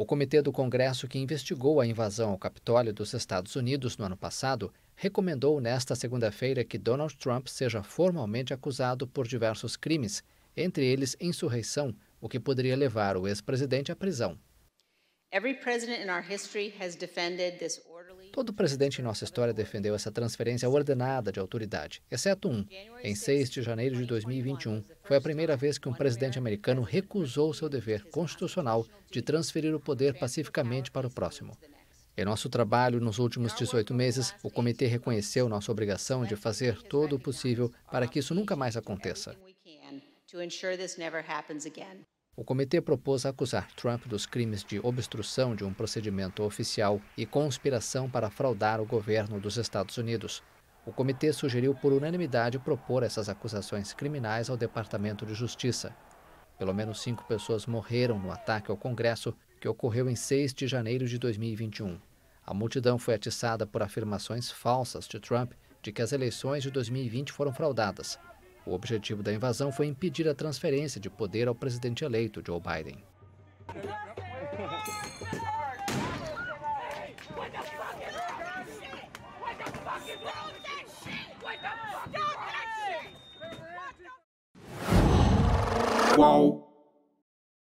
O comitê do Congresso que investigou a invasão ao Capitólio dos Estados Unidos no ano passado recomendou nesta segunda-feira que Donald Trump seja formalmente acusado por diversos crimes, entre eles insurreição, o que poderia levar o ex-presidente à prisão. Todo presidente em nossa história defendeu essa transferência ordenada de autoridade, exceto um. Em 6 de janeiro de 2021, foi a primeira vez que um presidente americano recusou seu dever constitucional de transferir o poder pacificamente para o próximo. Em nosso trabalho nos últimos 18 meses, o comitê reconheceu nossa obrigação de fazer todo o possível para que isso nunca mais aconteça. O comitê propôs acusar Trump dos crimes de obstrução de um procedimento oficial e conspiração para fraudar o governo dos Estados Unidos. O comitê sugeriu por unanimidade propor essas acusações criminais ao Departamento de Justiça. Pelo menos cinco pessoas morreram no ataque ao Congresso que ocorreu em 6 de janeiro de 2021. A multidão foi atiçada por afirmações falsas de Trump de que as eleições de 2020 foram fraudadas o objetivo da invasão foi impedir a transferência de poder ao presidente eleito, Joe Biden. Whoa.